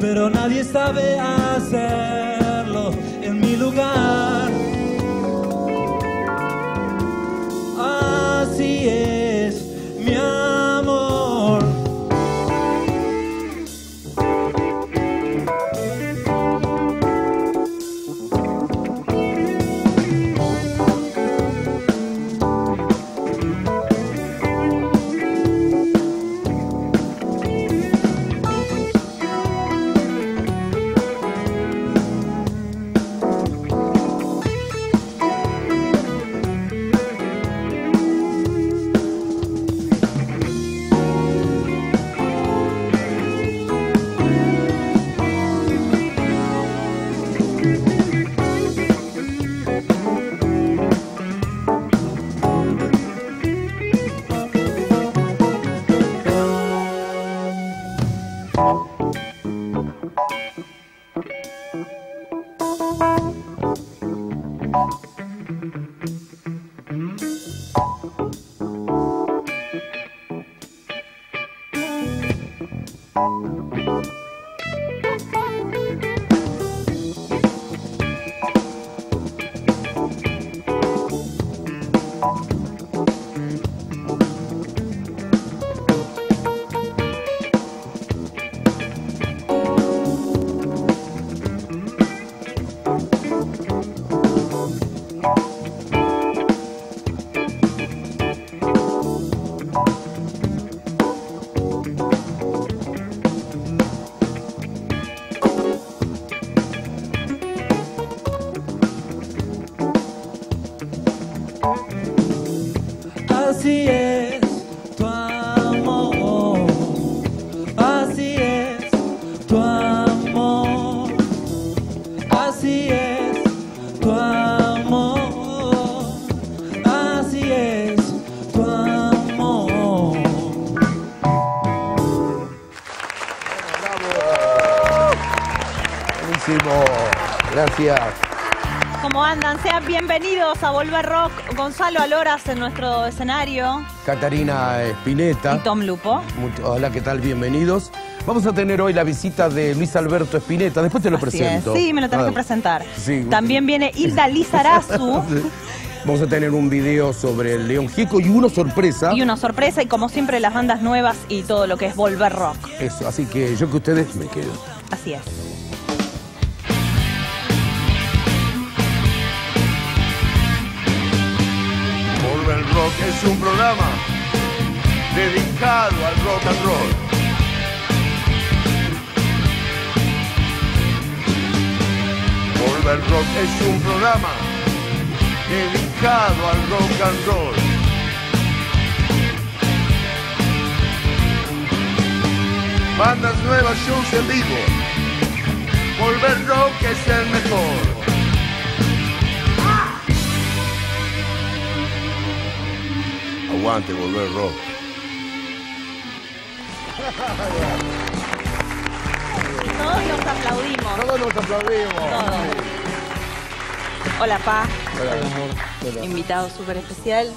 pero nadie sabe hacerlo en mi lugar. Así es tu bienvenidos a Volver Rock. Gonzalo Aloras en nuestro escenario Catarina Espineta. y Tom Lupo. Mucho- Hola, ¿qué tal? Bienvenidos. Vamos a tener hoy la visita de Luis Alberto Espineta. Después te lo Así es. presento. Sí, me lo tenés Ah, que presentar. sí. También viene Hilda Lizarazu Vamos a tener un video sobre el León Gieco y una sorpresa. y una sorpresa y como siempre las bandas nuevas y todo lo que es Volver Rock. Eso, así que yo que ustedes me quedo. Así es. Rock es un programa dedicado al rock and roll. Volver Rock es un programa dedicado al rock and roll. Bandas nuevas, shows en vivo. Volver Rock es el mejor. Aguante, volver rock. Todos los aplaudimos. Todos nos aplaudimos. Todos. Hola, Pa. Hola. Hola. Invitado súper especial.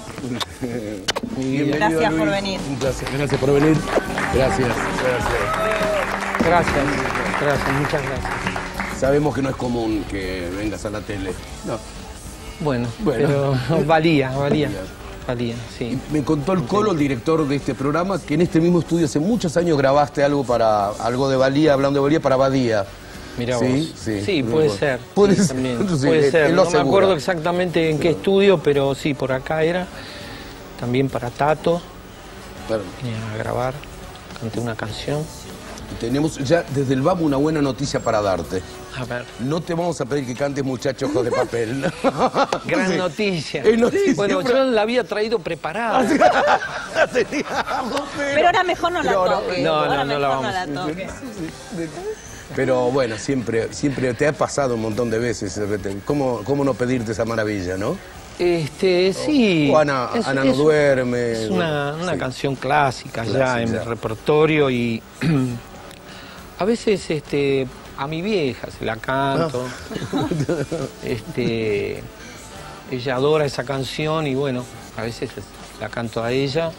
Bienvenido, Gracias Luis. por venir. Un placer. Gracias por venir. Gracias. Gracias. Gracias, gracias, muchas gracias. Sabemos que no es común que vengas a la tele. No. Bueno, Bueno. pero valía, valía, valía, sí. Me contó el Colo, el director de este programa, que en este mismo estudio hace muchos años grabaste algo para algo de Valía, hablando de Valía para Badía. Mira Sí, vos. sí. Sí, puede ser. Puede sí, ser, puede no me acuerdo exactamente en qué estudio, pero sí, por acá era. También para Tato, Claro. a grabar, canté una canción. Tenemos ya desde el BAM una buena noticia para darte. A ver. No te vamos a pedir que cantes muchachos ojos de papel. Gran Sí. noticia. Es noticia, Bueno, pero- yo la había traído preparada. La teníamos, Pero ahora mejor no la toques. no, no, ahora no mejor la no vamos. la toques. Pero bueno, siempre, siempre te ha pasado un montón de veces. ¿Cómo, cómo no pedirte esa maravilla, no? Este, sí. O Ana, Es- Ana no es- duerme. Es una, una Sí. canción clásica ya Clásica. en mi repertorio y a veces este a mi vieja se la canto. este ella adora esa canción y bueno, a veces la canto a ella.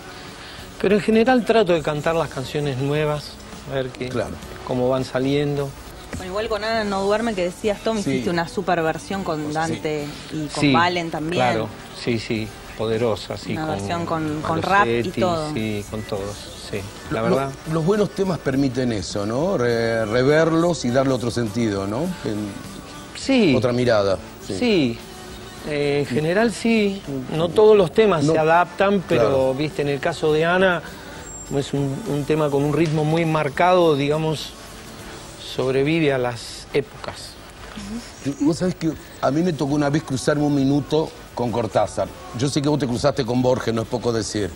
Pero en general trato de cantar las canciones nuevas, a ver qué, Claro. cómo van saliendo. Bueno, igual con Ana No Duerme que decías, Tom, Sí. hiciste una super versión con Dante y con Sí, Valen también. Claro, sí, sí, poderosa, sí. Una versión con- con rap y todo. Sí, con todos, sí. La verdad. los buenos temas permiten eso, ¿no? Re- reverlos y darle otro sentido, ¿no? En- Sí. Otra mirada. Sí. Eh, en general sí. No todos los temas No, se adaptan, pero claro. viste, en el caso de Ana, es un, un tema con un ritmo muy marcado, digamos, sobrevive a las épocas. Vos sabés que a mí me tocó una vez cruzarme un minuto con Cortázar. Yo sé que vos te cruzaste con Borges, no es poco decir.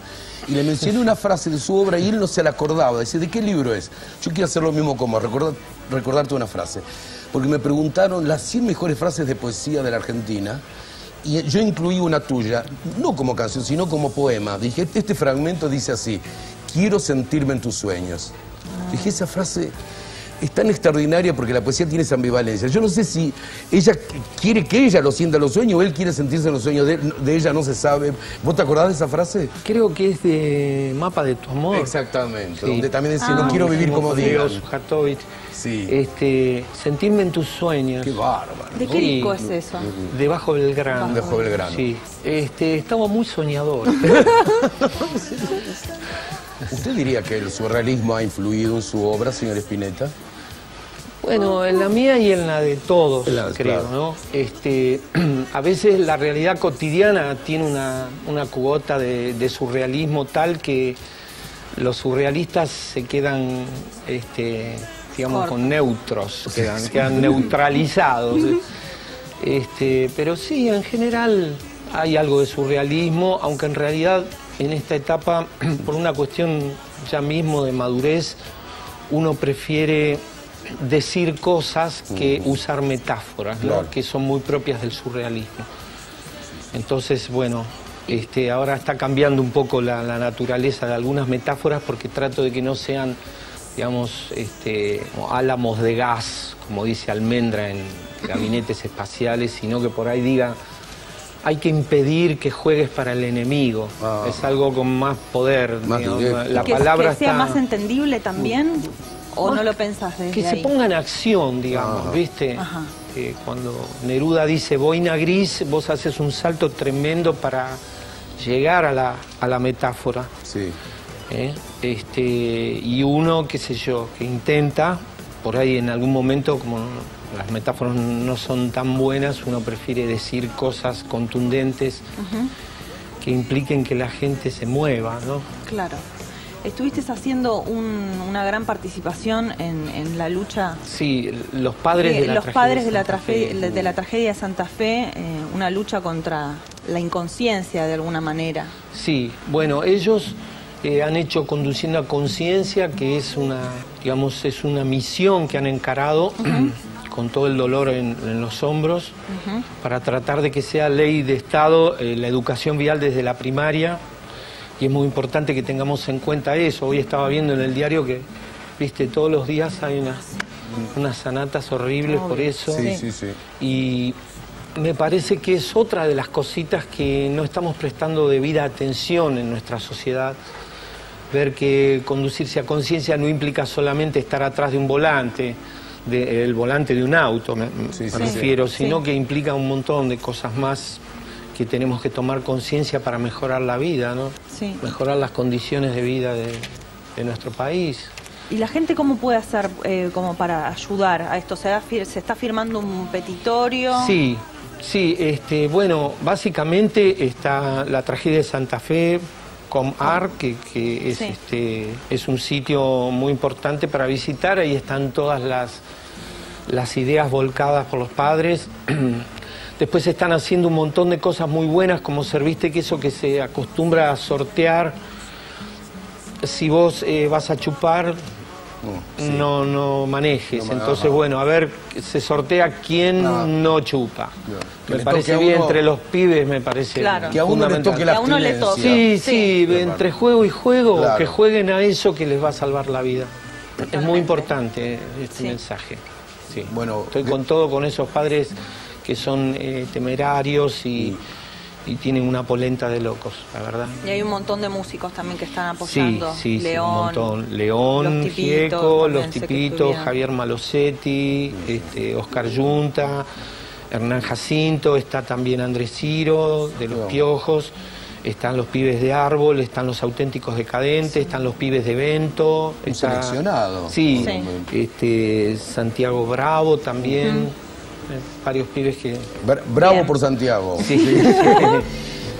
Y le mencioné una frase de su obra y él no se la acordaba. Dice, ¿de qué libro es? Yo quiero hacer lo mismo como recordar- recordarte una frase. Porque me preguntaron las 100 mejores frases de poesía de la Argentina. Y yo incluí una tuya, no como canción, sino como poema. Dije, este fragmento dice así, quiero sentirme en tus sueños. Dije, esa frase es tan extraordinaria porque la poesía tiene esa ambivalencia. Yo no sé si ella quiere que ella lo sienta en los sueños o él quiere sentirse en los sueños de, de ella, no se sabe. ¿Vos te acordás de esa frase? Creo que es de Mapa de tu Amor. Exactamente, Sí. donde también Ah. no quiero vivir como Dios. Sí. Este, sentirme en tus sueños. Qué bárbaro. ¿De qué Sí. disco es eso? Debajo del grano. Debajo del grano. Sí. Este, estaba muy soñador. ¿Usted diría que el surrealismo ha influido en su obra, señor Spinetta? Bueno, en la mía y en la de todos, la- creo, claro. ¿no? Este, a veces la realidad cotidiana tiene una, una cuota de, de surrealismo tal que los surrealistas se quedan, este, digamos, con neutros, quedan, quedan neutralizados. Este, pero sí, en general hay algo de surrealismo, aunque en realidad en esta etapa, por una cuestión ya mismo de madurez, uno prefiere decir cosas que usar metáforas, ¿no? Claro. que son muy propias del surrealismo. Entonces, bueno, este, ahora está cambiando un poco la, la naturaleza de algunas metáforas porque trato de que no sean, digamos, este, álamos de gas, como dice Almendra en gabinetes espaciales, sino que por ahí diga, hay que impedir que juegues para el enemigo. Ah. Es algo con más poder. Más digamos, la que, palabra que sea está- más entendible también, o no lo pensás desde que se ponga en acción, digamos, Ajá. ¿viste? Ajá. Eh, cuando Neruda dice boina gris, vos haces un salto tremendo para llegar a la, a la metáfora. Sí. ¿eh? Este, y uno, qué sé yo, que intenta, por ahí en algún momento, como las metáforas no son tan buenas, uno prefiere decir cosas contundentes que impliquen que la gente se mueva, ¿no? Claro. Estuviste haciendo un- una gran participación en, en la lucha Sí, los padres de la los tragedia padres de la, Fe. de la tragedia de Santa Fe, eh, una lucha contra la inconsciencia de alguna manera. Sí, bueno, ellos eh, han hecho conduciendo a conciencia, que es una, digamos, es una misión que han encarado con todo el dolor en, en los hombros para tratar de que sea ley de Estado eh, la educación vial desde la primaria. Y es muy importante que tengamos en cuenta eso. Hoy estaba viendo en el diario que, viste, todos los días hay unas, unas sanatas horribles por eso. Sí, sí, sí. Y me parece que es otra de las cositas que no estamos prestando debida atención en nuestra sociedad. Ver que conducirse a conciencia no implica solamente estar atrás de un volante, de- el volante de un auto, me, Sí, me sí, refiero, sí. sino Sí. que implica un montón de cosas más que tenemos que tomar conciencia para mejorar la vida, ¿no? Sí. Mejorar las condiciones de vida de, de nuestro país. ¿Y la gente cómo puede hacer eh, como para ayudar a esto? ¿Se, da fir- se está firmando un petitorio? Sí, sí, este, bueno, básicamente está la tragedia de Santa Fe, Comar, que, que es, Sí. este, es un sitio muy importante para visitar, ahí están todas las, las ideas volcadas por los padres. Después se están haciendo un montón de cosas muy buenas, como serviste que eso que se acostumbra a sortear. Si vos eh, vas a chupar, no, no manejes. No ma- Entonces, ajá. bueno, a ver, se sortea quién Ah. no chupa. Me parece bien uno- entre los pibes, me parece Claro. Que a uno le fundamental. toque la Que a uno le toque. Sí, sí, Sí. entre juego y juego, Claro. que jueguen a eso que les va a salvar la vida. Es muy importante este Sí. mensaje. Sí. Bueno, Estoy con todo con esos padres que son eh, temerarios y, y tienen una polenta de locos, la verdad. Y hay un montón de músicos también que están Sí, apoyando. sí, sí, un León, montón. León, Los Tipitos, Gieco, también Los Tipitos. Javier Malosetti, este, Oscar Yunta, Hernán Jacinto, está también Andrés Ciro, de Los. Piojos, están los pibes de Árbol, están los auténticos decadentes, están los pibes de Vento. Un está- seleccionado. Sí, Sí. Este, Santiago Bravo también, varios pibes que... Bra- Bravo Bien. por Santiago. Sí.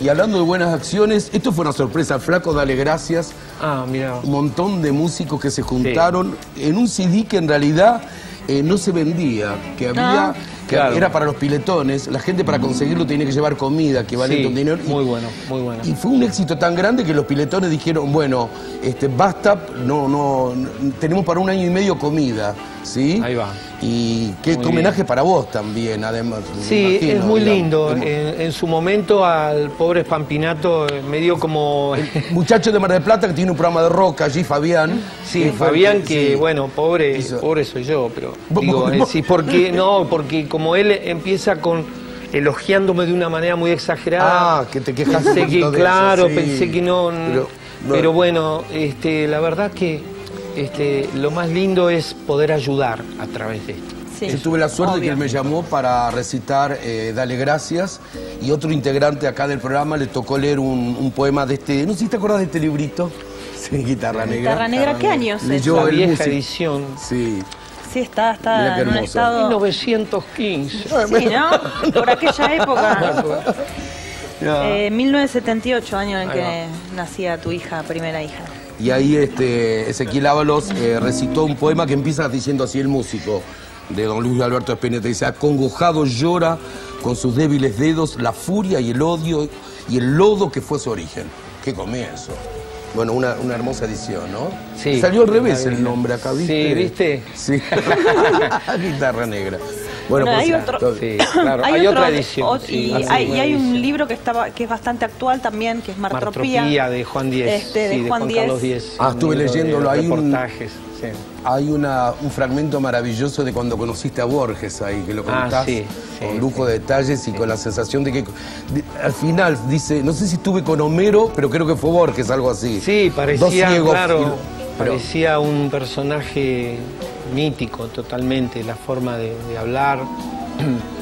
Y hablando de buenas acciones, esto fue una sorpresa. Flaco, dale gracias. ah, mira. Un montón de músicos que se juntaron en un CD que en realidad eh, no se vendía, que había, Ah. Que Claro. era para los piletones. La gente para conseguirlo tenía que llevar comida, que valía Sí, un dinero. Y- muy bueno, muy bueno. Y fue un éxito tan grande que los piletones dijeron, bueno, este, basta, no, no, no- tenemos para un año y medio comida, ¿sí? Ahí va. Y qué Muy homenaje bien. para vos también, además. me Sí, imagino, es muy digamos. lindo. Hemos- En, en su momento al pobre Spampinato eh, medio como... Muchacho de Mar del Plata que tiene un programa de rock allí, Fabián. Sí, Que fue el Fabián, que sí. bueno, pobre, pobre soy yo, pero Vos- digo, vos- eh, sí, porque no, porque como él empieza con elogiándome de una manera muy exagerada. Ah, que te quejaste Pensé que de claro, eso, sí. pensé que no, Pero- pero, no. bueno, este, la verdad que este, lo más lindo es poder ayudar a través de esto. Sí. Yo tuve la suerte que él me llamó para recitar eh, Dale Gracias y otro integrante acá del programa le tocó leer un, un poema de este, no sé si te acuerdas de este librito. Sí, Guitarra Negra. Guitarra Negra, ¿qué años es? Leyó la vieja edición. Sí. Sí, está, está en un estado... 1915. Sí, ¿no? Por aquella época. Ya. Eh, 1978, año en que nacía tu hija, primera hija. Y ahí este, Ezequiel Ábalos eh, recitó un poema que empieza diciendo así el músico de don Luis Alberto Espineta. Dice, acongojado llora con sus débiles dedos la furia y el odio y el lodo que fue su origen. Qué comienzo. Bueno, una, una hermosa edición, ¿no? Sí. Salió al revés el nombre acá, ¿viste? Sí, ¿viste? Sí. Guitarra negra. Bueno, Bueno, pues, hay otro- todo- Sí, claro. Hay, otro- otra edición. o- sí, y, hay y un libro que estaba que es bastante actual también, que es Martropía. Martropía de Juan Diez. Este, de sí, Juan Diez. Carlos Diez. Ah, estuve de leyéndolo, hay un- Reportajes. Hay una, un fragmento maravilloso de cuando conociste a Borges ahí, que lo Ah, contás sí, sí, con lujo de detalles y con la sensación de que de- al final dice, no sé si estuve con Homero, pero creo que fue Borges, algo así. Sí, Dos parecía, ciegos, claro, y- pero- parecía un personaje mítico totalmente, la forma de, de hablar.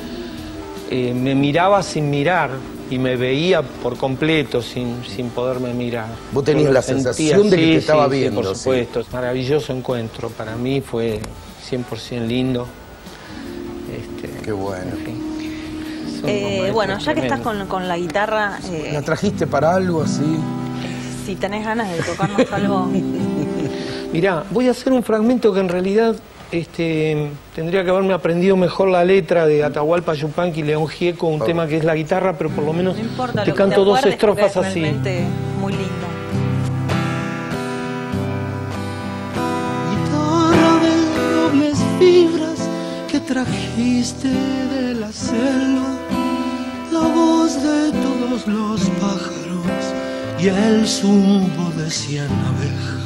Eh, me miraba sin mirar y me veía por completo sin, sin poderme mirar. Vos tenías la sentía, sensación de que sí, te estaba sí, sí, viendo, por sí. supuesto, maravilloso encuentro. Para mí fue 100% lindo. Este, Qué bueno. en fin. Son Eh, bueno, ya que estás con, con la guitarra, eh, ¿La trajiste para algo así? si tenés ganas de tocarnos algo, Mirá, voy a hacer un fragmento que en realidad este, tendría que haberme aprendido mejor la letra de Atahualpa Yupanqui y León Gieco, un Oh. tema que es la guitarra, pero por lo menos no importa te lo canto te dos estrofas es así. realmente muy lindo. guitarra de dobles fibras que trajiste de la selva, la voz de todos los pájaros y el zumbo de cien abejas.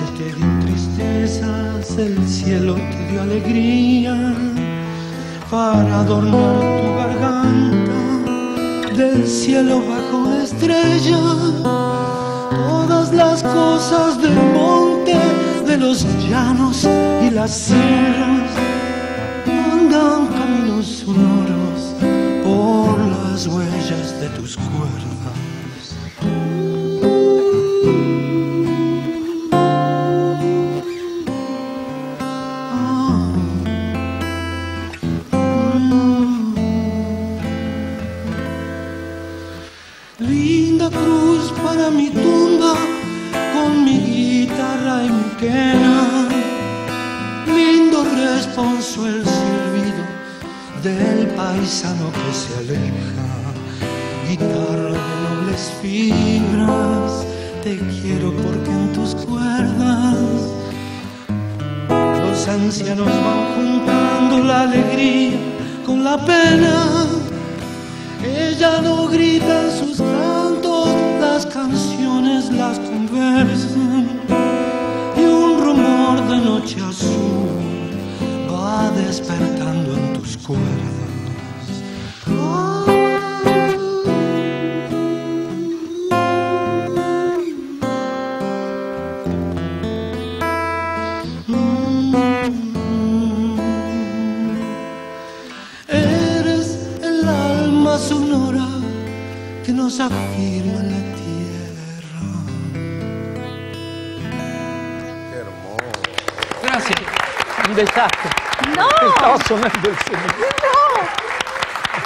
Noche te tristezas, el cielo te dio alegría. para adornar tu garganta, del cielo bajo estrella, todas las cosas del monte, de los llanos y las sierras, andan caminos sonoros por las huellas de tus cuerdas. Paisano que se aleja. Guitarra de nobles fibras, te quiero porque en tus cuerdas los ancianos van juntando la alegría con la pena. Ella no grita sus cantos, las canciones las conversan. Y un rumor de noche azul va despertando en tus cuerdas. Nos afirma la tierra. Qué hermoso. Gracias. Un desastre. No. Estaba sonando el celular.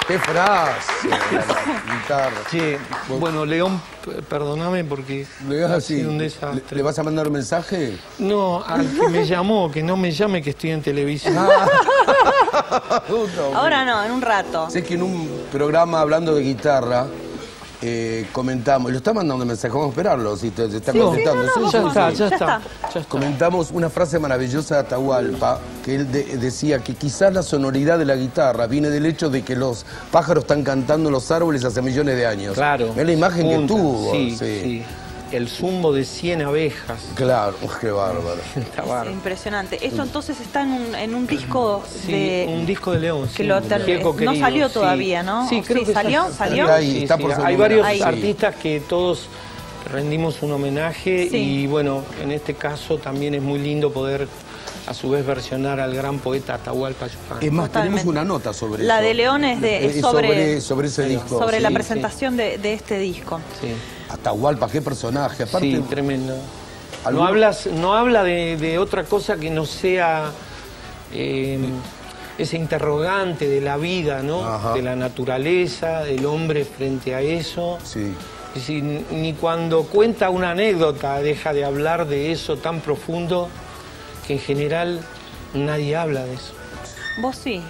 Qué frase. la guitarra. Che, bueno, León, perdóname porque Le das ha así. sido un ¿Le, desastre. le vas a mandar un mensaje? No, al que me llamó, que no me llame que estoy en televisión. Ahora no, en un rato. Sé que en un programa hablando de guitarra eh, comentamos, lo está mandando un mensaje, vamos a esperarlo, si te, te está No, contestando. Sí, ya sí, está, sí. ya Ya está, ya está. Comentamos una frase maravillosa de Atahualpa, que él de- decía que quizás la sonoridad de la guitarra viene del hecho de que los pájaros están cantando en los árboles hace millones de años. Claro. Es la imagen que tuvo. Sí, sí. El zumbo de 100 abejas. Claro, Uf, qué bárbaro. Está bárbaro. Impresionante. Esto entonces está en un, en un disco Sí, de... un disco de León. que sí, lo de ter- Gieco no querido, salió sí. todavía, ¿no? Sí, creo Sí, que ¿salió? ¿Salió? Ahí, Sí, está sí, por ser Hay varios artistas que todos rendimos un homenaje Sí. y bueno, en este caso también es muy lindo poder a su vez versionar al gran poeta Atahualpa Yupanqui. Es más, Totalmente. tenemos una nota sobre La eso. de León es de- es Eh, sobre- sobre, sobre ese disco. Sobre la Sí, presentación de, de este disco. Sí, Atahualpa, qué personaje. Aparte, sí, tremendo. No, ¿Algún- hablas, no habla de, de otra cosa que no sea eh, ese interrogante de la vida, ¿no? Ajá. De la naturaleza, del hombre frente a eso. sí. Es decir, ni cuando cuenta una anécdota deja de hablar de eso tan profundo que en general nadie habla de eso. Vos sí.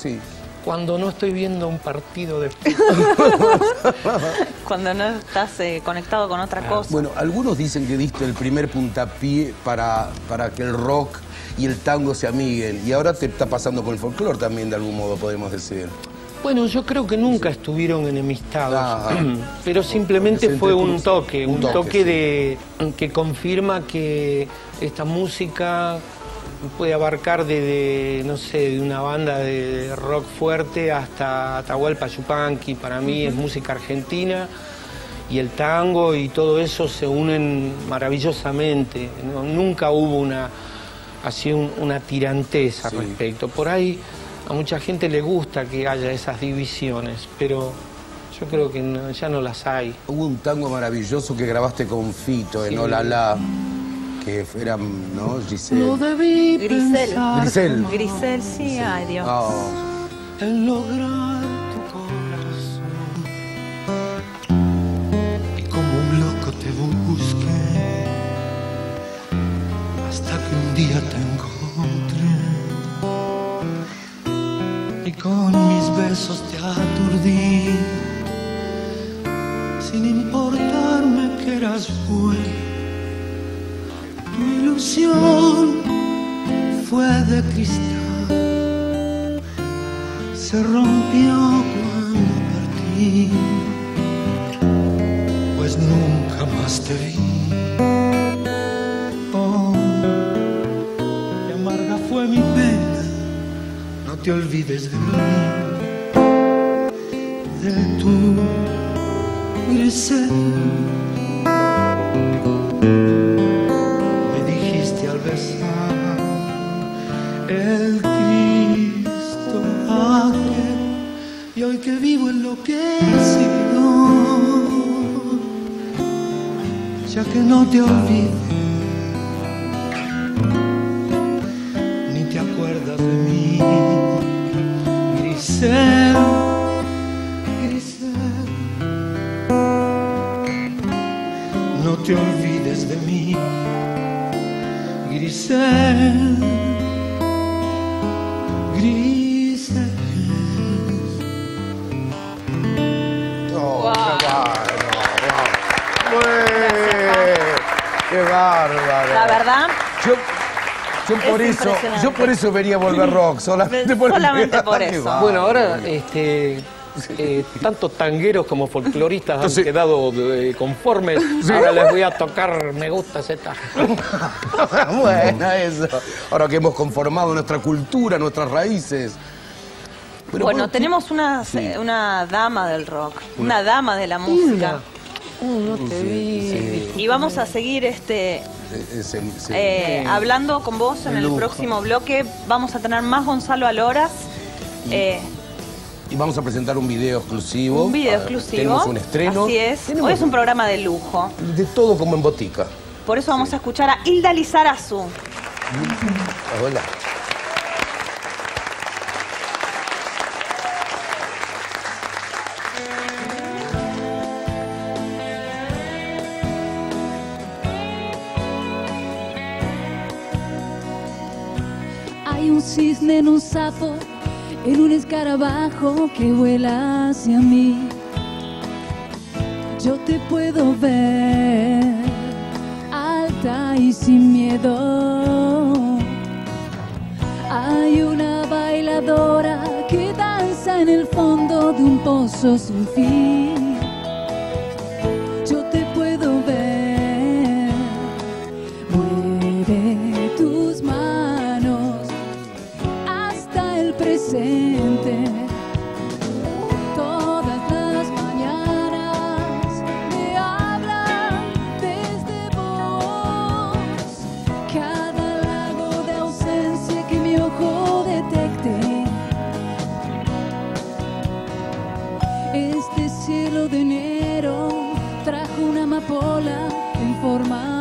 Sí. Cuando no estoy viendo un partido de Cuando no estás eh, conectado con otra cosa. Bueno, algunos dicen que diste el primer puntapié para, para que el rock y el tango se amiguen. Y ahora te está pasando con el folclore también, de algún modo, podemos decir. Bueno, yo creo que nunca estuvieron enemistados, Ajá. pero simplemente fue un toque, Un un toque, toque, sí. de que confirma que esta música puede abarcar desde, no sé, de una banda de rock fuerte hasta Atahualpa Yupanqui, para mí es música argentina y el tango y todo eso se unen maravillosamente. ¿no? Nunca hubo una así un- una tiranteza Sí. al respecto. Por ahí a mucha gente le gusta que haya esas divisiones, pero yo creo que no- ya no las hay. Hubo un tango maravilloso que grabaste con Fito en Sí. Olala, que era, ¿no? Giselle. No debí Grisel. Grisel. Grisel, sí, ay Dios. Oh, en lograr tu corazón. Y como un loco te busqué hasta que un día te con mis besos te aturdí, sin importarme que eras buena. Tu ilusión fue de cristal se rompió cuando partí, pues nunca más te vi. Te olvides de mí, de tu Grisel. Me dijiste al besar el Cristo aquel, y hoy que vivo enloquecido, ya que no te olvides. Grisel, Grisel. Oh, qué bárbaro. Güey, Qué bárbaro. La verdad, Yo, yo por Es eso, yo por eso venía a volver rock, solamente por Solamente por eso. Bueno, ahora este, eh, tanto tangueros como folcloristas han Sí. quedado eh, conformes. Ahora les voy a tocar Me gusta Z. bueno, eso. Ahora que hemos conformado nuestra cultura, nuestras raíces. Pero bueno, bueno, tenemos una, una dama del rock, una dama de la música. no te vi. Y vamos a seguir este eh, eh, hablando con vos en el próximo bloque. Vamos a tener más Gonzalo Aloras. eh, y vamos a presentar un video exclusivo. un video exclusivo. Tenemos un estreno. Así es. Tenemos Hoy es un programa de lujo. De todo como en botica. Por eso vamos a escuchar a Hilda Lizarazu. Hola. Hay un cisne en un sapo, en un escarabajo que vuela hacia mí. Yo te puedo ver, alta y sin miedo. Hay una bailadora que danza en el fondo de un pozo sin fin. Amapola en forma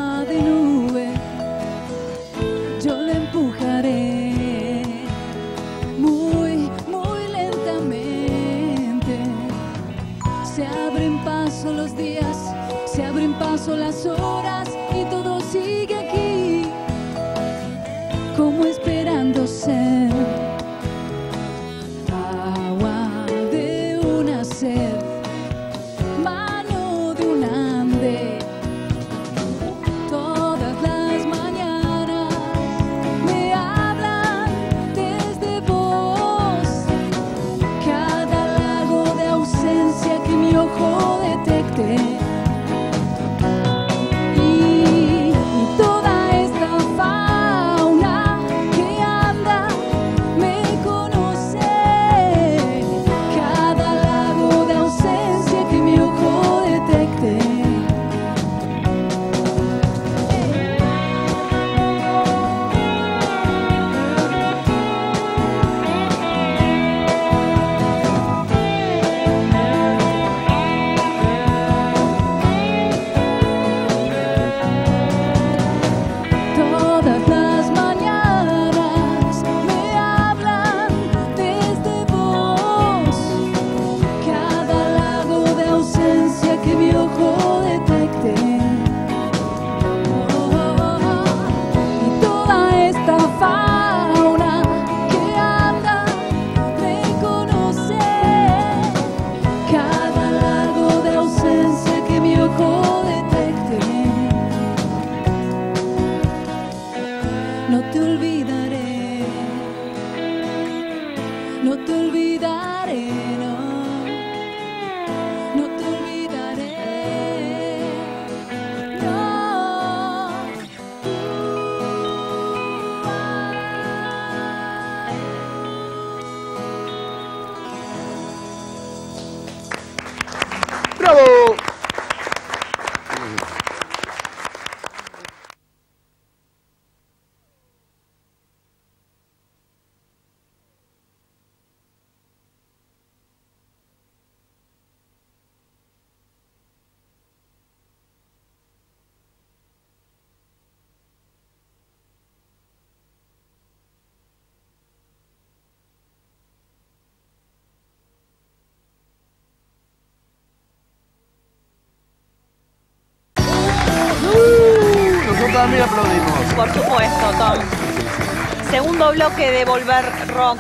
también aplaudimos. Por supuesto, Tom. Segundo bloque de Volver Rock.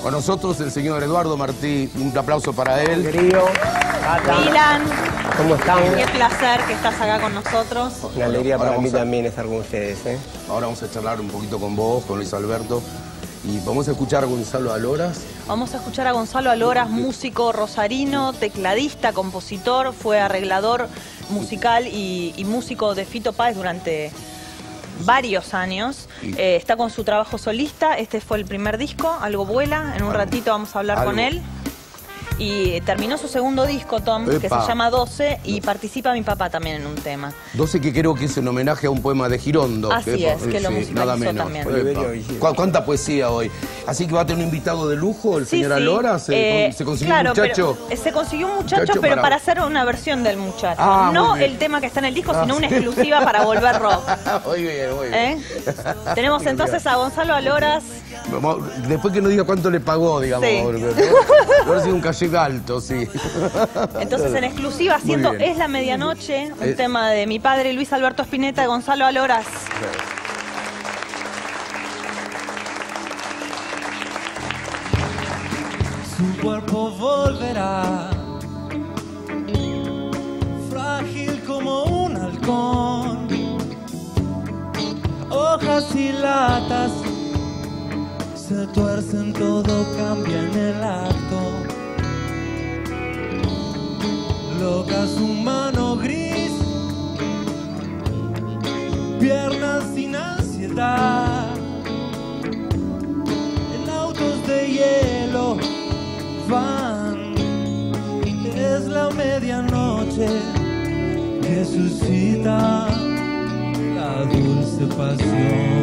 Con nosotros el señor Eduardo Martí, un aplauso para él. Querido, Milan, ¿cómo están? qué placer que estás acá con nosotros. Una alegría Ahora para mí a- también estar con ustedes, ¿eh? Ahora vamos a charlar un poquito con vos, con Luis Alberto. Y vamos a escuchar a Gonzalo Aloras. Vamos a escuchar a Gonzalo Aloras, músico rosarino, tecladista, compositor, fue arreglador musical y, y músico de Fito Páez durante varios años. Eh, está con su trabajo solista, este fue el primer disco, Algo Vuela, en un ratito vamos a hablar con él. Y terminó su segundo disco, Tom, que se llama 12, y participa mi papá también en un tema. 12 que creo que es en homenaje a un poema de Girondo. Así es, que lo musicalizó nada menos. también. Epa. Oliverio Vigil. ¿Cu- ¿Cuánta poesía hoy? Así que va a tener un invitado de lujo, el Sí, señor sí. ¿Se, Eh, se consiguió claro, un muchacho? pero, se consiguió un muchacho, Muchacho pero para- para... hacer una versión del muchacho. Ah, no el tema que está en el disco, Ah, sino una sí. exclusiva para volver rock. muy bien, muy bien. ¿Eh? Tenemos entonces a Gonzalo Aloras. Después que nos diga cuánto le pagó, digamos. Sí. porque- Ahora sí un calle alto, sí. Entonces en exclusiva haciendo bien. Es la Medianoche, un Eh. tema de mi padre Luis Alberto Spinetta y Gonzalo Aloras. su cuerpo volverá, frágil como un halcón, hojas y latas se tuercen, todo cambia en el acto. Loca su mano gris, piernas sin ansiedad en autos de hielo van. Es la medianoche que suscita la dulce pasión.